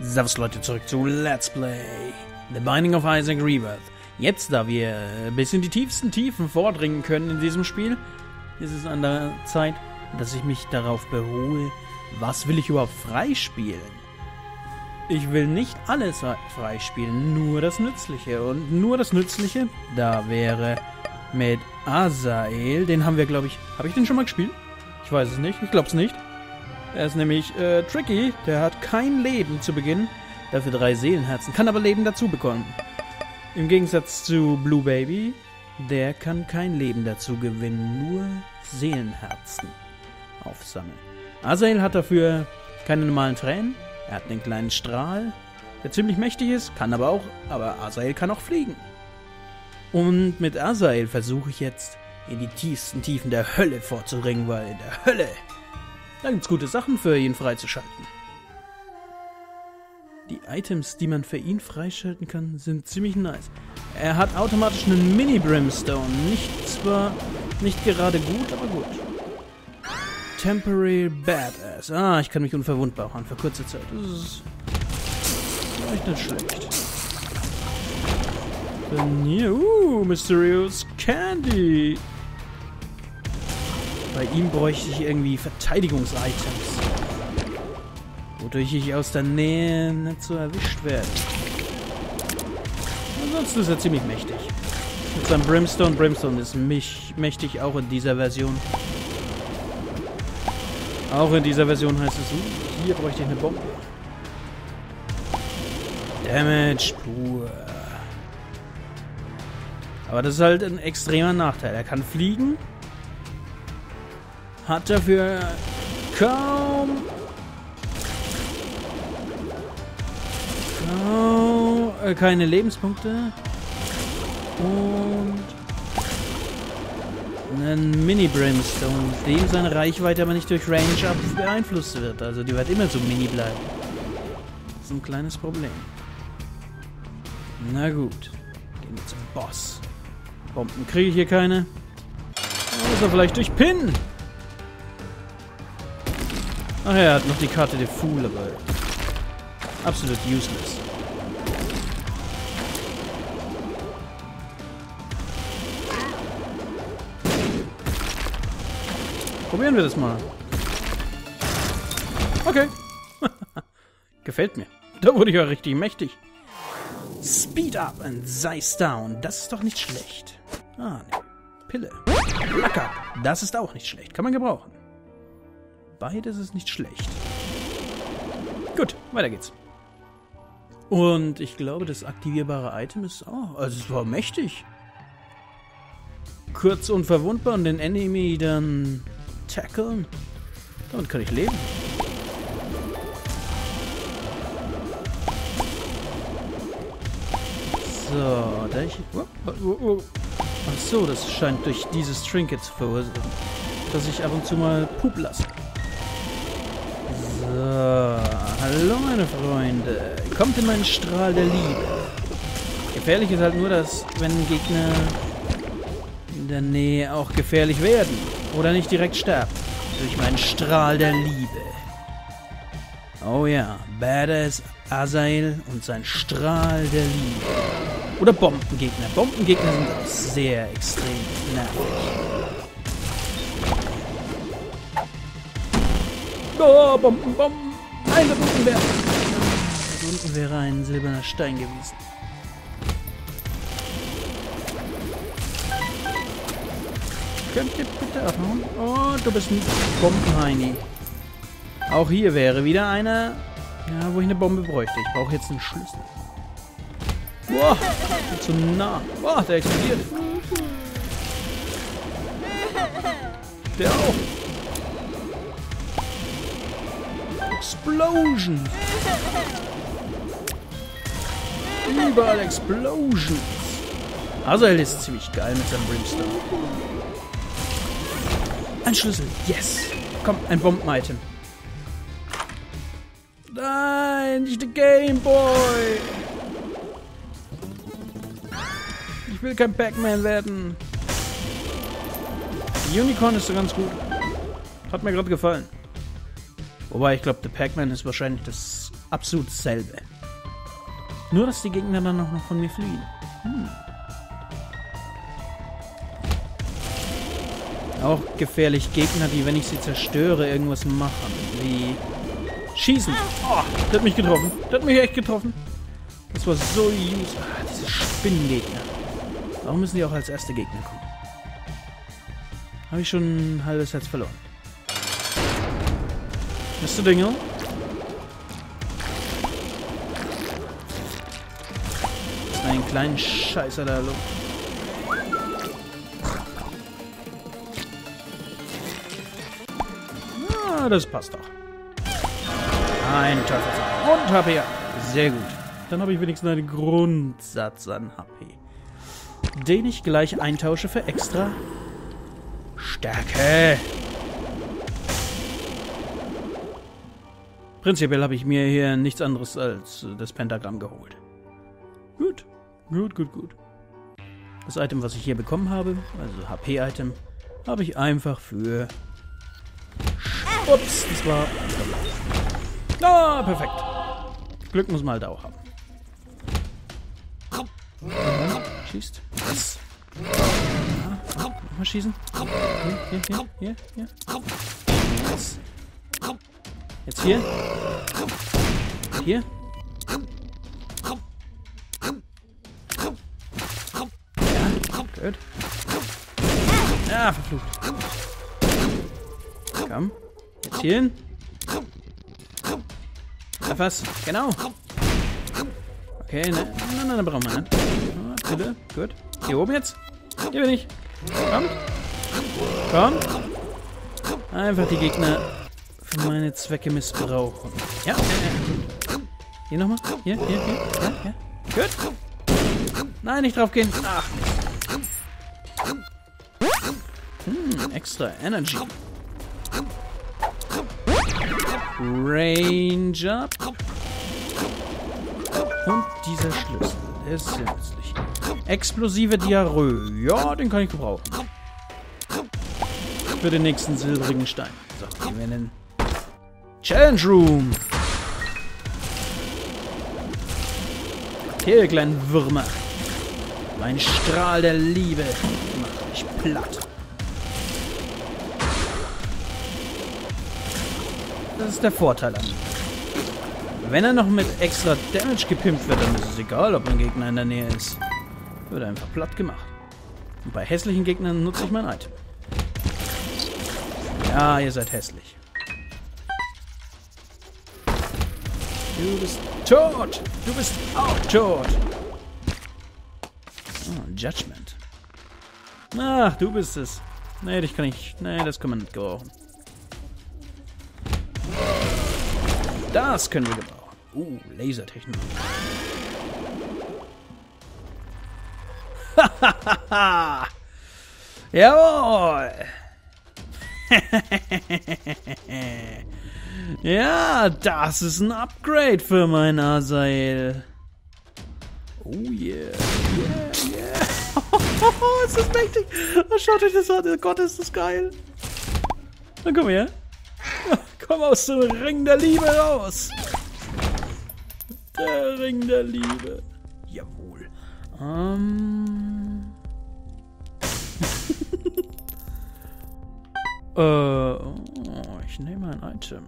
Servus Leute, zurück zu Let's Play The Binding of Isaac Rebirth. Jetzt, da wir bis in die tiefsten Tiefen vordringen können in diesem Spiel, ist es an der Zeit, dass ich mich darauf beruhe, was will ich überhaupt freispielen? Ich will nicht alles freispielen, nur das Nützliche. Und nur das Nützliche, da wäre mit Azael, den haben wir, glaube ich, habe ich den schon mal gespielt? Ich weiß es nicht, ich glaube es nicht. Er ist nämlich äh, tricky. Der hat kein Leben zu Beginn. Dafür drei Seelenherzen. Kann aber Leben dazu bekommen. Im Gegensatz zu Blue Baby. Der kann kein Leben dazu gewinnen. Nur Seelenherzen aufsammeln. Asael hat dafür keine normalen Tränen. Er hat einen kleinen Strahl, der ziemlich mächtig ist, kann aber auch, aber Asael kann auch fliegen. Und mit Asael versuche ich jetzt in die tiefsten Tiefen der Hölle vorzudringen, weil in der Hölle da gibt's gute Sachen für ihn freizuschalten. Die Items, die man für ihn freischalten kann, sind ziemlich nice. Er hat automatisch einen Mini-Brimstone. Nicht zwar nicht gerade gut, aber gut. Temporary Badass. Ah, ich kann mich unverwundbar machen für kurze Zeit. Das ist vielleicht nicht schlecht. Hier, uh, Mysterious Candy. Bei ihm bräuchte ich irgendwie Verteidigungsitems. Wodurch ich aus der Nähe nicht so erwischt werde. Ansonsten ist er ziemlich mächtig. Mit seinem Brimstone. Brimstone ist mich mächtig, auch in dieser Version. Auch in dieser Version heißt es, hier bräuchte ich eine Bombe. Damage pur. Aber das ist halt ein extremer Nachteil. Er kann fliegen, hat dafür kaum... kaum äh, keine Lebenspunkte. Und einen Mini-Brimstone, dem seine Reichweite aber nicht durch Range-Up beeinflusst wird. Also die wird immer so mini bleiben. Das ist ein kleines Problem. Na gut. Gehen wir zum Boss. Bomben kriege ich hier keine. Außer vielleicht durch Pin. Ach ja, er hat noch die Karte der Fool, aber absolut useless. Probieren wir das mal. Okay. Gefällt mir. Da wurde ich ja richtig mächtig. Speed up and size down. Das ist doch nicht schlecht. Ah, ne. Pille. Luck up. Das ist auch nicht schlecht. Kann man gebrauchen. Beides ist nicht schlecht. Gut, weiter geht's. Und ich glaube, das aktivierbare Item ist auch... Also es war mächtig. Kurz unverwundbar und den Enemy dann tackeln. Damit kann ich leben. So, da ich... Oh, oh, oh. Ach so, das scheint durch dieses Trinket zu verursachen, dass ich ab und zu mal Pup lasse. So, hallo meine Freunde. Kommt in meinen Strahl der Liebe. Gefährlich ist halt nur, dass wenn Gegner in der Nähe auch gefährlich werden oder nicht direkt sterben. Durch meinen Strahl der Liebe. Oh ja, Badass Asael und sein Strahl der Liebe. Oder Bombengegner. Bombengegner sind auch sehr extrem nervig. Oh, Bomben, Bomben. Nein, das unten wäre. Das unten wäre ein silberner Stein gewesen. Könnt ihr bitte abhauen? Oh, du bist ein Bombenheini. Auch hier wäre wieder einer, ja, wo ich eine Bombe bräuchte. Ich brauche jetzt einen Schlüssel. Boah, zu nah. Boah, der explodiert. Der auch. Explosion! Überall Explosions! Azael ist ziemlich geil mit seinem Brimstone. Ein Schlüssel. Yes! Komm, ein Bomben-Item. Nein, nicht der Gameboy! Ich will kein Pac-Man werden. Unicorn ist so ganz gut. Hat mir gerade gefallen. Wobei, ich glaube, der Pac-Man ist wahrscheinlich das absolut dasselbe. Nur, dass die Gegner dann auch noch von mir fliehen. Hm. Auch gefährlich Gegner, die, wenn ich sie zerstöre, irgendwas machen. Wie schießen. Oh, der hat mich getroffen. Der hat mich echt getroffen. Das war so use. Ah, diese Spinnengegner. Warum müssen die auch als erste Gegner kommen? Habe ich schon ein halbes Herz verloren. Mr. Dingle? Einen kleinen Scheißer da los. Ah, das passt doch. Ein Teufelsauge. Und HP. Sehr gut. Dann habe ich wenigstens einen Grundsatz an HP. Den ich gleich eintausche für extra Stärke. Prinzipiell habe ich mir hier nichts anderes als das Pentagramm geholt. Gut, gut, gut, gut. Das Item, was ich hier bekommen habe, also HP-Item, habe ich einfach für... Ups, das war... Ah, perfekt. Glück muss man halt auch haben. Schießt. Ja, mal schießen. Hier, hier, hier, hier, hier. Jetzt hier. Hier. Ja. Ja, verflucht. Komm. Jetzt hier hin. Ach was, genau. Okay, ne, nein, nein, ne, brauchen wir nicht. Bitte, gut. Hier oben jetzt. Hier bin ich. Kommt. Kommt. Einfach die Gegner für meine Zwecke missbrauchen. Ja, ja, ja. Hier nochmal. Hier, hier, hier. Ja, ja. Gut. Nein, nicht draufgehen. Ach. Hm, extra Energy. Range up. Und dieser Schlüssel. Der ist sehr nützlich. Explosive Diarrhoe. Ja, den kann ich gebrauchen. Für den nächsten silbrigen Stein. So, gehen wir in den Challenge Room. Hier, kleinen Würmer. Mein Strahl der Liebe macht mich platt. Das ist der Vorteil an ihm. Wenn er noch mit extra Damage gepimpt wird, dann ist es egal, ob ein Gegner in der Nähe ist. Wird einfach platt gemacht. Und bei hässlichen Gegnern nutze ich mein Item. Ja, ihr seid hässlich. Du bist tot. Du bist auch tot. Oh, Judgment. Ach, du bist es. Nee, dich kann ich... Nee, das kann man nicht gebrauchen. Das können wir gebrauchen. Uh, Lasertechnologie. Jawohl. Ja, das ist ein Upgrade für mein Asael. Oh yeah, yeah, yeah. Oh, ist das mächtig. Schaut euch das an. Oh Gott, ist das geil. Dann komm her. Komm aus dem Ring der Liebe raus. Der Ring der Liebe. Jawohl. Ähm... äh, oh, ich nehme ein Item.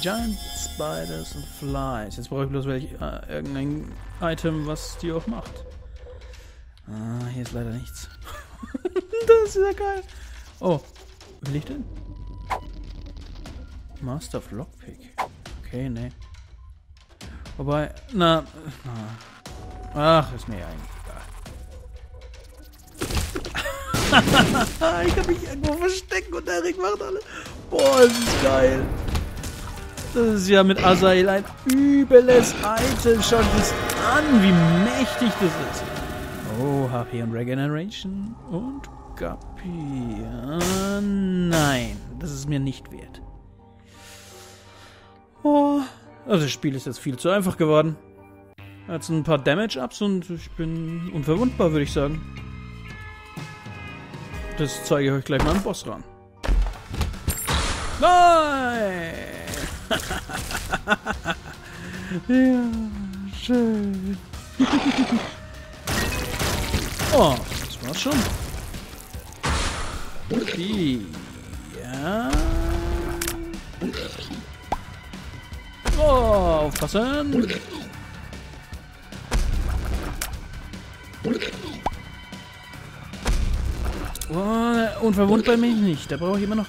Giant Spiders and Flies. Jetzt brauche ich bloß welch, äh, irgendein Item, was die auch macht. Ah, hier ist leider nichts. das ist ja geil. Oh, will ich denn? Master of Lockpick. Okay, ne. Wobei, na, na. Ach, ist mir eigentlich egal. ich kann mich irgendwo verstecken und der Ring macht alles. Boah, das ist geil. Das ist ja mit Asael ein übles Item. Schaut das an, wie mächtig das ist. Oh, HP und Regeneration und Guppy. Ah, nein, das ist mir nicht wert. Oh, also das Spiel ist jetzt viel zu einfach geworden. Jetzt ein paar Damage-Ups und ich bin unverwundbar, würde ich sagen. Das zeige ich euch gleich mal im Boss ran. Nein! Ja, schön. oh, das war's schon. Die. Ja. Oh, aufpassen. Oh, unverwundbar mich nicht. Da brauche ich immer noch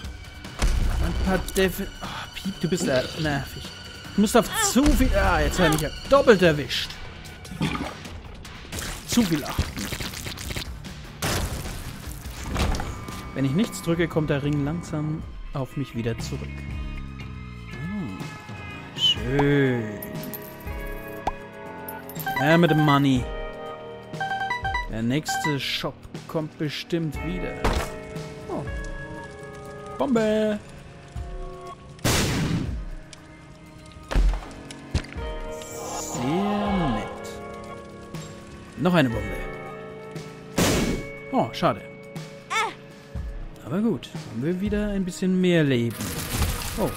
paar Devil... Oh, Piep, du bist ja nervig. Du musst auf zu viel... Ah, jetzt habe ich ja doppelt erwischt. Zu viel achten. Wenn ich nichts drücke, kommt der Ring langsam auf mich wieder zurück. Oh, schön. Ja, mit dem Money. Der nächste Shop kommt bestimmt wieder. Oh. Bombe! Sehr nett. Noch eine Bombe. Oh, schade. Aber gut, haben wir wieder ein bisschen mehr Leben. Oh.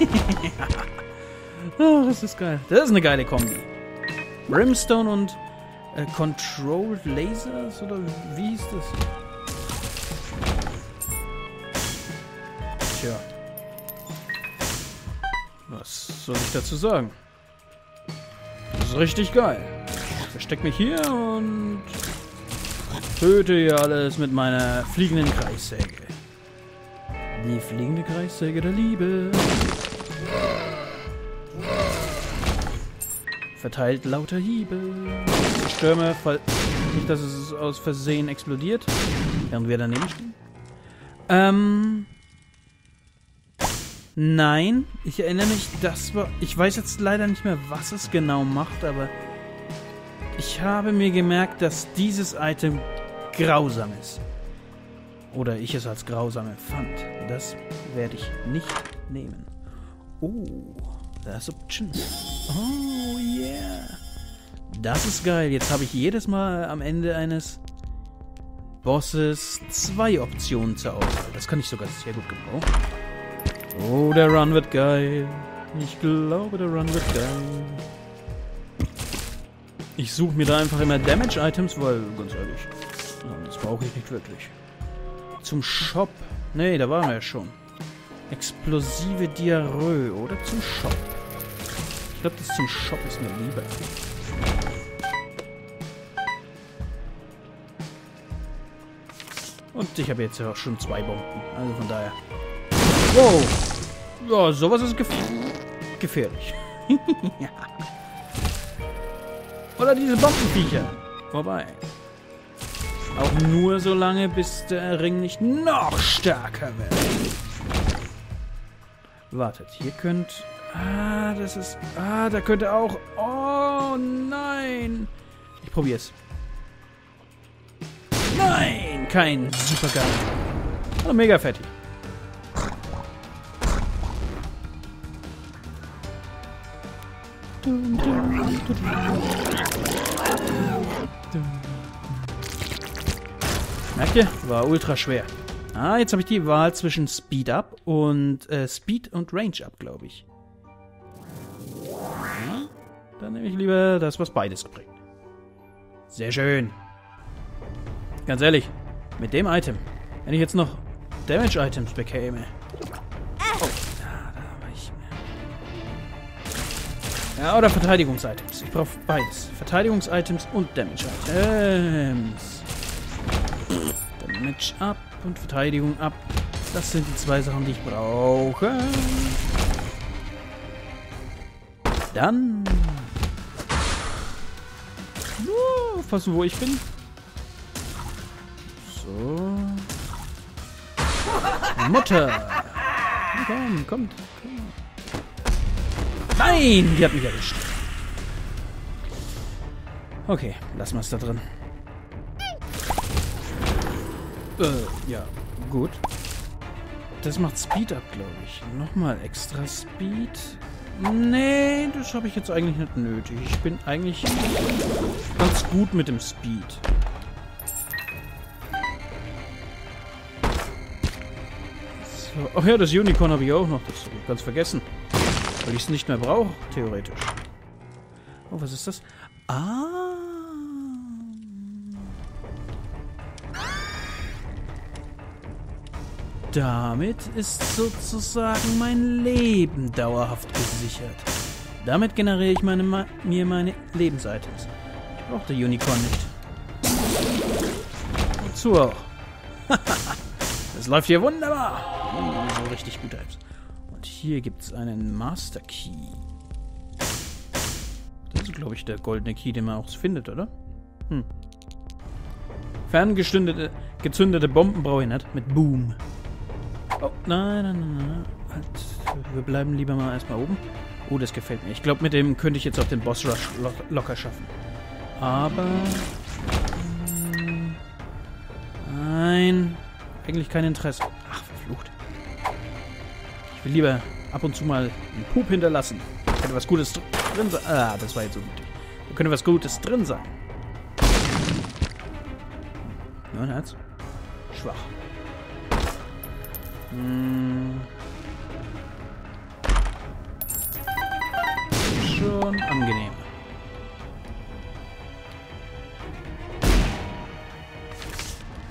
oh, das ist geil. Das ist eine geile Kombi. Brimstone und äh, Controlled Lasers oder wie hieß das? Tja. Was soll ich dazu sagen? Ist richtig geil. Versteck mich hier und töte hier alles mit meiner fliegenden Kreissäge. Die fliegende Kreissäge der Liebe. Verteilt lauter Hiebe. Stürme, fall nicht, dass es aus Versehen explodiert, während wir daneben stehen. Ähm. Nein, ich erinnere mich, das war. Ich weiß jetzt leider nicht mehr, was es genau macht, aber ich habe mir gemerkt, dass dieses Item grausam ist. Oder ich es als grausam empfand. Das werde ich nicht nehmen. Oh, das Options. Oh yeah. Das ist geil. Jetzt habe ich jedes Mal am Ende eines Bosses zwei Optionen zur Auswahl. Das kann ich sogar sehr gut gebrauchen. Oh, der Run wird geil. Ich glaube, der Run wird geil. Ich suche mir da einfach immer Damage-Items, weil, ganz ehrlich, das brauche ich nicht wirklich. Zum Shop. Nee, da waren wir ja schon. Explosive Diarrhoe oder zum Shop. Ich glaube, das zum Shop ist mir lieber. Und ich habe jetzt ja auch schon zwei Bomben. Also von daher. Wow. Ja, sowas ist gef gefährlich. ja. Oder diese Bombenviecher. Vorbei. Auch nur so lange, bis der Ring nicht noch stärker wird. Wartet, hier könnt... Ah, das ist... Ah, da könnte auch... Oh, nein. Ich probier's. Nein, kein Supergeil. Oh, mega fettig. Merkt ihr? War ultra schwer. Ah, jetzt habe ich die Wahl zwischen Speed Up und äh, Speed und Range Up, glaube ich. Ja, dann nehme ich lieber das, was beides bringt. Sehr schön. Ganz ehrlich, mit dem Item, wenn ich jetzt noch Damage-Items bekäme. Ja, oder Verteidigungs-Items. Ich brauche beides. Verteidigungs-Items und Damage-Items. Damage ab und Verteidigung ab. Das sind die zwei Sachen, die ich brauche. Dann... Uh, aufpassen, wo ich bin. So. Mutter! Komm, kommt, komm. Nein! Die hat mich erwischt. Okay, lassen wir es da drin. Äh, ja, gut. Das macht Speed up, glaube ich. Nochmal extra Speed. Nee, das habe ich jetzt eigentlich nicht nötig. Ich bin eigentlich ganz gut mit dem Speed. So. Ach ja, das Unicorn habe ich auch noch. Das habe ich ganz vergessen. Weil ich es nicht mehr brauche, theoretisch. Oh, was ist das? Ah. Damit ist sozusagen mein Leben dauerhaft gesichert. Damit generiere ich meine, mir meine Lebensitems. Ich brauche der Unicorn nicht. Wozu auch? das läuft hier wunderbar. So richtig gut Items. Und hier gibt es einen Master Key. Das ist, glaube ich, der goldene Key, den man auch findet, oder? Hm. Ferngezündete gezündete Bomben brauche ich nicht. Mit Boom. Oh, nein, nein, nein, nein. Halt, wir bleiben lieber mal erstmal oben. Oh, das gefällt mir. Ich glaube, mit dem könnte ich jetzt auch den Boss Rush lo locker schaffen. Aber... Hm, nein. Eigentlich kein Interesse. Ach, verflucht. Ich will lieber ab und zu mal einen Pup hinterlassen. Könnte was Gutes drin sein. Ah, das war jetzt gut. Da könnte was Gutes drin sein. Ein Herz. Schwach. Hm. Schon angenehm.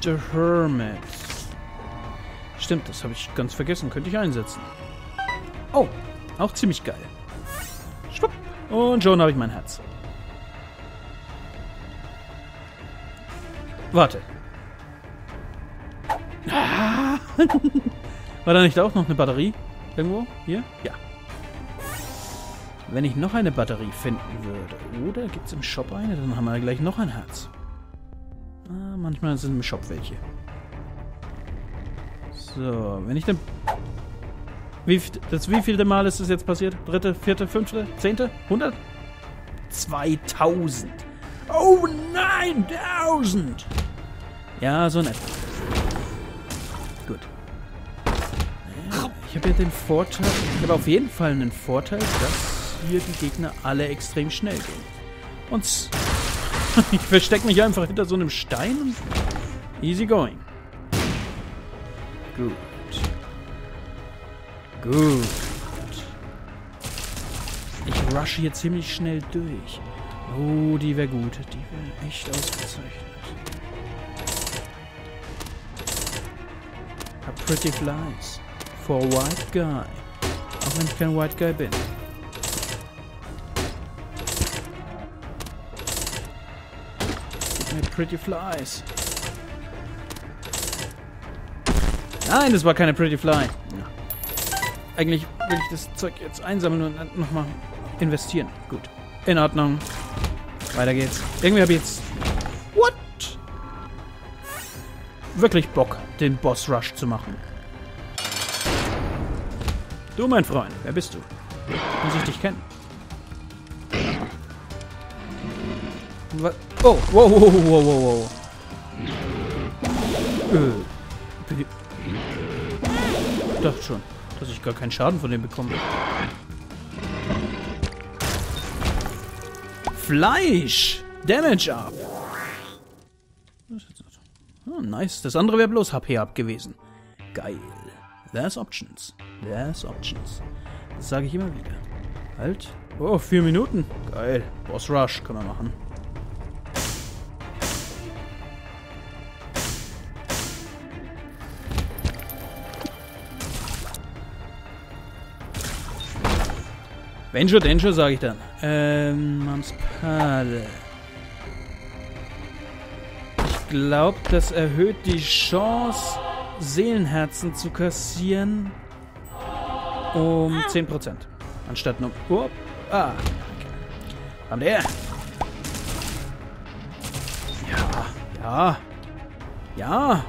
The Hermit. Stimmt, das habe ich ganz vergessen. Könnte ich einsetzen. Oh, auch ziemlich geil. Schwupp. Und schon habe ich mein Herz. Warte. Ah. War da nicht auch noch eine Batterie? Irgendwo? Hier? Ja. Wenn ich noch eine Batterie finden würde, oder gibt es im Shop eine, dann haben wir gleich noch ein Herz. Ah, manchmal sind im Shop welche. So, wenn ich dann... Wie, das wievielte Mal ist das jetzt passiert? Dritte, vierte, fünfte, zehnte, hundert? 2000. Oh nein, 1000. Ja, so nett. Gut. Ich habe ja den Vorteil, ich habe auf jeden Fall einen Vorteil, dass hier die Gegner alle extrem schnell gehen. Und ich verstecke mich einfach hinter so einem Stein und easy going. Gut. Gut. Ich rush hier ziemlich schnell durch. Oh, die wäre gut. Die wäre echt ausgezeichnet. A pretty flies for a white guy. Auch wenn ich kein white guy bin. Gib mir pretty flies. Nein, das war keine pretty fly. Ja. Eigentlich will ich das Zeug jetzt einsammeln und nochmal investieren. Gut. In Ordnung. Weiter geht's. Irgendwie habe ich jetzt... What? Wirklich Bock, den Boss Rush zu machen. Du, mein Freund, wer bist du? Muss ich dich kennen? Was? Oh, wow, wow, wow, wow, wow. Äh, ich dachte schon, dass ich gar keinen Schaden von dem bekomme. Fleisch! Damage up! Oh, nice. Das andere wäre bloß HP up gewesen. Geil. There's options. There's options. Das sage ich immer wieder. Halt. Oh, vier Minuten. Geil. Boss Rush können wir machen. Danger, Danger, sage ich dann. Ähm, Mams Pade. Ich glaube, das erhöht die Chance, Seelenherzen zu kassieren um 10%. Anstatt nur... Oh, ah, okay. Komm der. Ja, ja. Ja.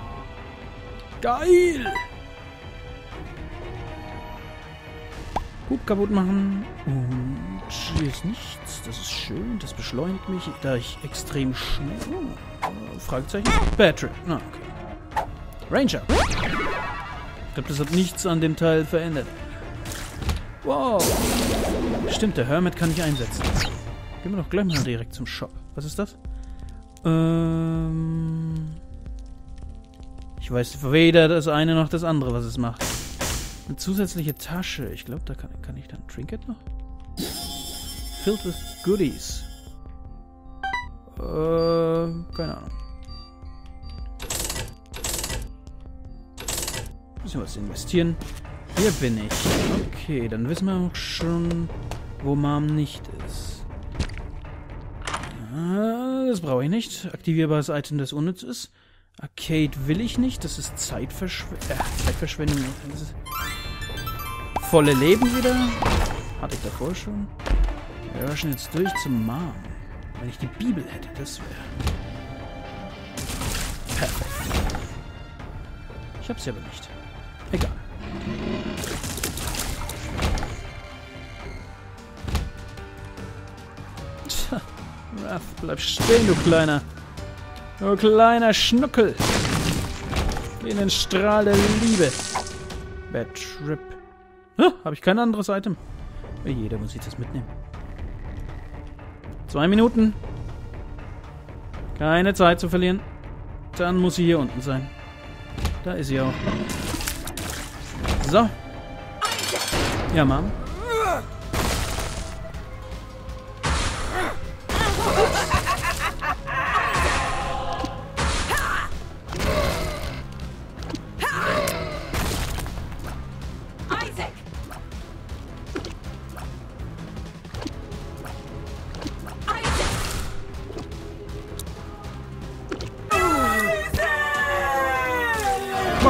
Geil. Gut kaputt machen. Und hier ist nichts. Das ist schön. Das beschleunigt mich, da ich extrem schnell... Oh, Fragezeichen. Battery. Ah, okay. Ranger. Ich glaube, das hat nichts an dem Teil verändert. Wow. Stimmt, der Hermit kann ich einsetzen. Gehen wir doch gleich mal direkt zum Shop. Was ist das? Ähm... Ich weiß weder das eine noch das andere, was es macht. Eine zusätzliche Tasche. Ich glaube, da kann, kann ich dann Trinket noch. Filled with goodies. Äh, keine Ahnung. Müssen wir was investieren. Hier bin ich. Okay, dann wissen wir auch schon, wo Mom nicht ist. Ah, das brauche ich nicht. Aktivierbares Item, das unnütz ist. Arcade will ich nicht. Das ist Zeitverschw äh, Zeitverschwendung. Das ist volle Leben wieder. Hatte ich davor schon. Wir waschen jetzt durch zum Mom. Wenn ich die Bibel hätte, das wäre... Perfekt. Ich habe sie aber nicht. Egal. Tja, Raph, bleib stehen, du Kleiner. Du kleiner Schnuckel. In den Strahl der Liebe. Bad Trip. Ah, habe ich kein anderes Item. Jeder muss sich das mitnehmen. Zwei Minuten. Keine Zeit zu verlieren. Dann muss sie hier unten sein. Da ist sie auch. So. Ja, Mom.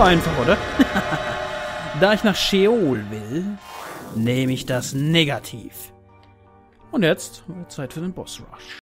Einfach, oder? da ich nach Sheol will, nehme ich das negativ. Und jetzt Zeit für den Boss Rush.